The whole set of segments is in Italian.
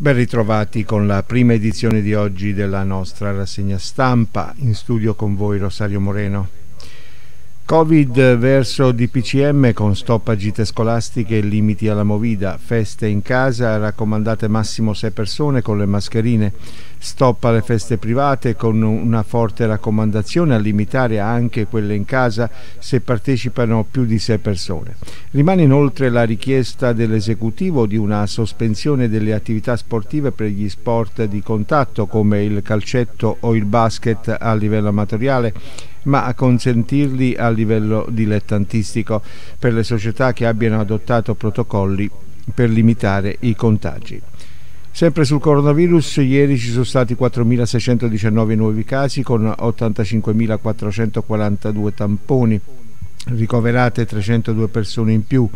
Ben ritrovati con la prima edizione di oggi della nostra rassegna stampa. In studio con voi Rosario Moreno. Covid verso DPCM con stop a gite scolastiche e limiti alla movida, feste in casa, raccomandate massimo 6 persone con le mascherine, stop alle feste private con una forte raccomandazione a limitare anche quelle in casa se partecipano più di 6 persone. Rimane inoltre la richiesta dell'esecutivo di una sospensione delle attività sportive per gli sport di contatto come il calcetto o il basket a livello amatoriale ma a consentirli a livello dilettantistico per le società che abbiano adottato protocolli per limitare i contagi. Sempre sul coronavirus, ieri ci sono stati 4.619 nuovi casi con 85.442 tamponi, ricoverate 302 persone in più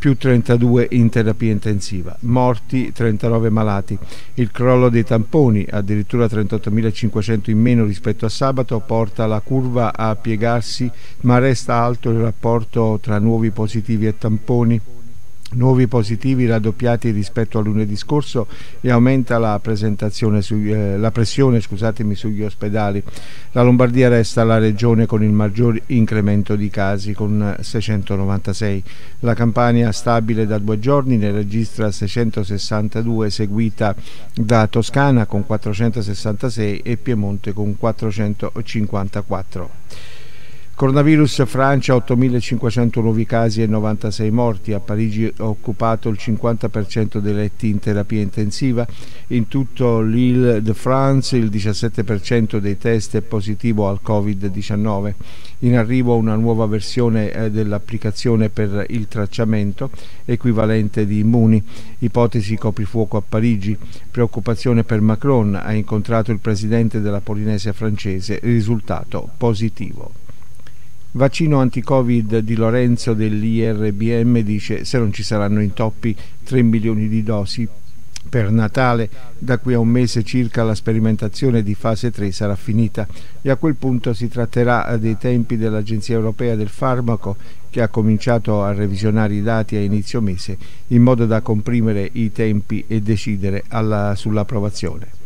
più 32 in terapia intensiva, morti 39 malati. Il crollo dei tamponi, addirittura 38.500 in meno rispetto a sabato, porta la curva a piegarsi, ma resta alto il rapporto tra nuovi positivi e tamponi nuovi positivi raddoppiati rispetto a lunedì scorso e aumenta la, sui, eh, la pressione sugli ospedali. La Lombardia resta la regione con il maggior incremento di casi con 696. La Campania stabile da due giorni ne registra 662 seguita da Toscana con 466 e Piemonte con 454. Coronavirus Francia 8.500 nuovi casi e 96 morti, a Parigi occupato il 50% dei letti in terapia intensiva, in tutto l'Île de France il 17% dei test è positivo al Covid-19. In arrivo una nuova versione eh, dell'applicazione per il tracciamento equivalente di Immuni, ipotesi coprifuoco a Parigi, preoccupazione per Macron, ha incontrato il presidente della Polinesia francese, risultato positivo. Vaccino anti-Covid di Lorenzo dell'IRBM dice se non ci saranno intoppi 3 milioni di dosi per Natale, da qui a un mese circa la sperimentazione di fase 3 sarà finita e a quel punto si tratterà dei tempi dell'Agenzia Europea del Farmaco che ha cominciato a revisionare i dati a inizio mese in modo da comprimere i tempi e decidere alla, sull'approvazione.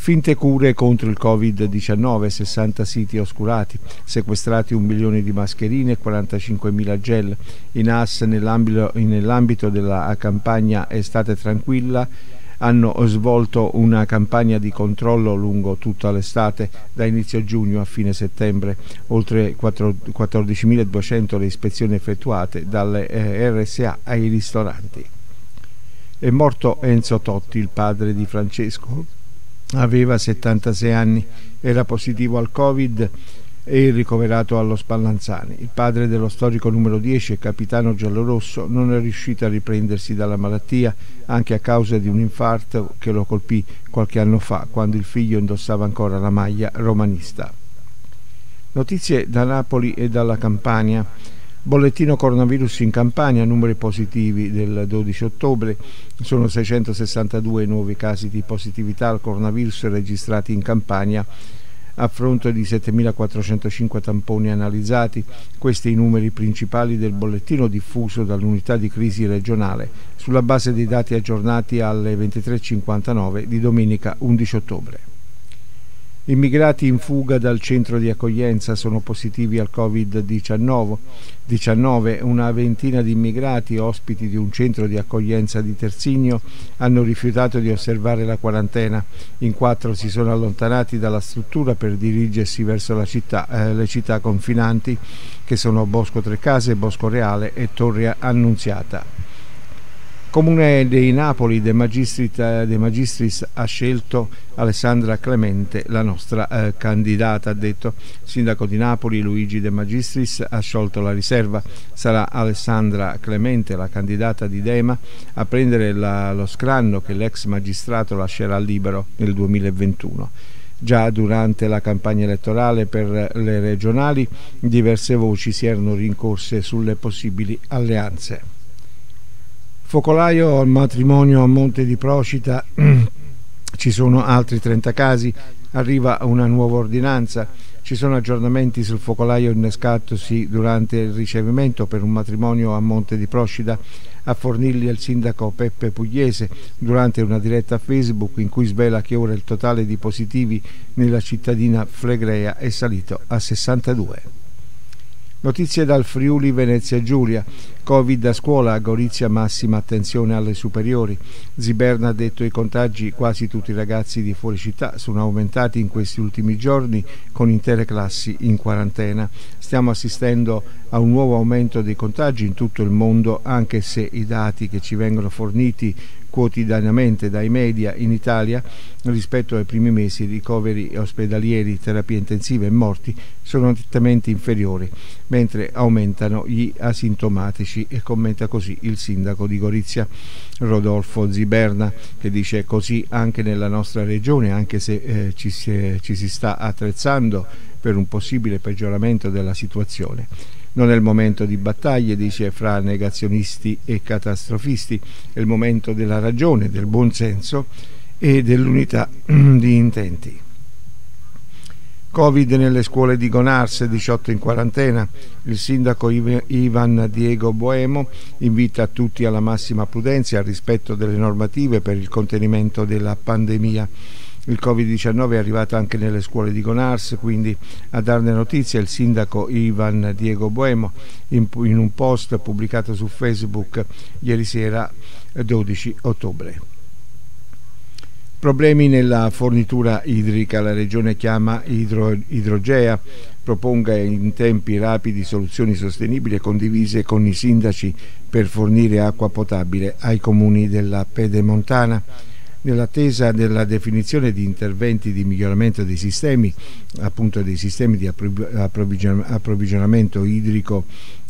Finte cure contro il Covid-19, 60 siti oscurati, sequestrati un milione di mascherine e 45 mila gel. In AS nell'ambito, nell'ambito della campagna Estate Tranquilla hanno svolto una campagna di controllo lungo tutta l'estate, da inizio giugno a fine settembre, oltre 14.200 le ispezioni effettuate dalle eh, RSA ai ristoranti. È morto Enzo Totti, il padre di Francesco, aveva 76 anni, era positivo al Covid e ricoverato allo Spallanzani. Il padre dello storico numero 10 capitano giallorosso non è riuscito a riprendersi dalla malattia anche a causa di un infarto che lo colpì qualche anno fa quando il figlio indossava ancora la maglia romanista. Notizie da Napoli e dalla Campania. Bollettino coronavirus in Campania, numeri positivi del 12 ottobre, sono 662 nuovi casi di positività al coronavirus registrati in Campania a fronte di 7.405 tamponi analizzati, questi i numeri principali del bollettino diffuso dall'unità di crisi regionale sulla base dei dati aggiornati alle 23.59 di domenica 11 ottobre. Immigrati in fuga dal centro di accoglienza sono positivi al Covid-19. 19, una ventina di immigrati ospiti di un centro di accoglienza di Terzigno hanno rifiutato di osservare la quarantena. In quattro si sono allontanati dalla struttura per dirigersi verso città, eh, le città confinanti che sono Bosco Trecase, Bosco Reale e Torre Annunziata. Comune dei Napoli De Magistris, De Magistris ha scelto Alessandra Clemente, la nostra eh, candidata, ha detto. Sindaco di Napoli Luigi De Magistris ha sciolto la riserva. Sarà Alessandra Clemente, la candidata di Dema, a prendere la, lo scranno che l'ex magistrato lascerà libero nel 2021. Già durante la campagna elettorale per le regionali diverse voci si erano rincorse sulle possibili alleanze. Focolaio al matrimonio a Monte di Procita, ci sono altri 30 casi, arriva una nuova ordinanza. Ci sono aggiornamenti sul focolaio innescatosi durante il ricevimento per un matrimonio a Monte di Procida a fornirli al sindaco Peppe Pugliese durante una diretta Facebook in cui svela che ora il totale di positivi nella cittadina Flegrea è salito a 62. Notizie dal Friuli Venezia Giulia. Covid a scuola, a Gorizia massima attenzione alle superiori. Ziberna ha detto i contagi quasi tutti i ragazzi di fuori città sono aumentati in questi ultimi giorni con intere classi in quarantena. Stiamo assistendo a un nuovo aumento dei contagi in tutto il mondo anche se i dati che ci vengono forniti quotidianamente dai media in Italia rispetto ai primi mesi ricoveri ospedalieri, terapie intensive e morti sono nettamente inferiori, mentre aumentano gli asintomatici e commenta così il sindaco di Gorizia Rodolfo Ziberna che dice così anche nella nostra regione, anche se eh, ci, si, ci si sta attrezzando per un possibile peggioramento della situazione. Non è il momento di battaglie, dice fra negazionisti e catastrofisti, è il momento della ragione, del buonsenso e dell'unità di intenti. Covid nelle scuole di Gonars, 18 in quarantena. Il sindaco Ivan Diego Boemo invita tutti alla massima prudenza e al rispetto delle normative per il contenimento della pandemia. Il Covid-19 è arrivato anche nelle scuole di Gonars, quindi a darne notizia il sindaco Ivan Diego Boemo in, in un post pubblicato su Facebook ieri sera 12 ottobre. Problemi nella fornitura idrica, la Regione chiama idro, Idrogea, proponga in tempi rapidi soluzioni sostenibili e condivise con i sindaci per fornire acqua potabile ai comuni della Pedemontana nell'attesa della definizione di interventi di miglioramento dei sistemi, appunto dei sistemi di approvvigionamento idrico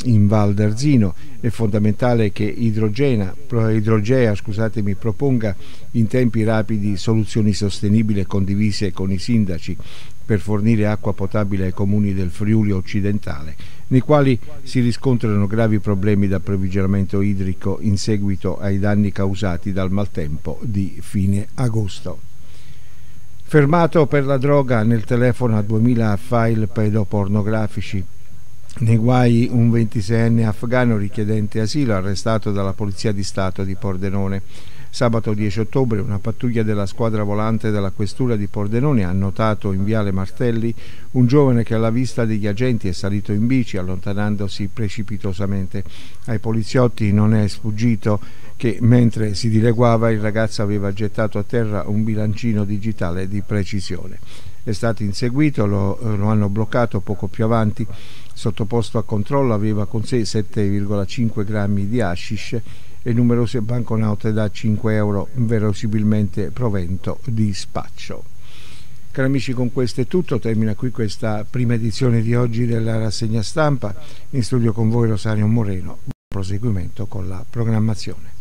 in Val d'Arzino, è fondamentale che Idrogena, Idrogea scusatemi, proponga in tempi rapidi soluzioni sostenibili e condivise con i sindaci per fornire acqua potabile ai comuni del Friuli occidentale, nei quali si riscontrano gravi problemi di approvvigionamento idrico in seguito ai danni causati dal maltempo di fine agosto. Fermato per la droga nel telefono a 2000 file pedopornografici. Nei guai un 26enne afgano richiedente asilo arrestato dalla Polizia di Stato di Pordenone. Sabato 10 ottobre una pattuglia della squadra volante della questura di Pordenone ha notato in viale Martelli un giovane che alla vista degli agenti è salito in bici allontanandosi precipitosamente. Ai poliziotti non è sfuggito che mentre si dileguava il ragazzo aveva gettato a terra un bilancino digitale di precisione. È stato inseguito, lo, lo hanno bloccato poco più avanti, sottoposto a controllo aveva con sé 7,5 grammi di hashish e numerose banconote da 5 euro, verosimilmente provento di spaccio. Cari amici, con questo è tutto, termina qui questa prima edizione di oggi della rassegna stampa. In studio con voi Rosario Moreno. Buon proseguimento con la programmazione.